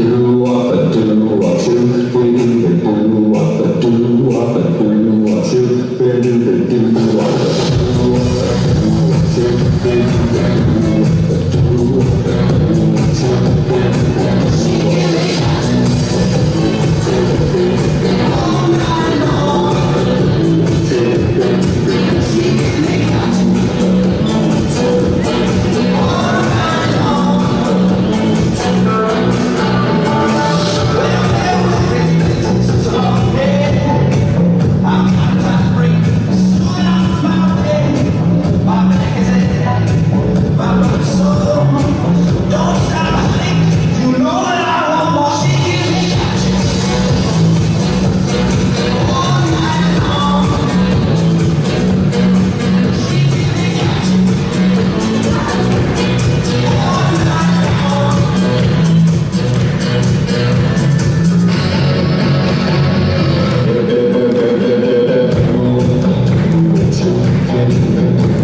Do あれ?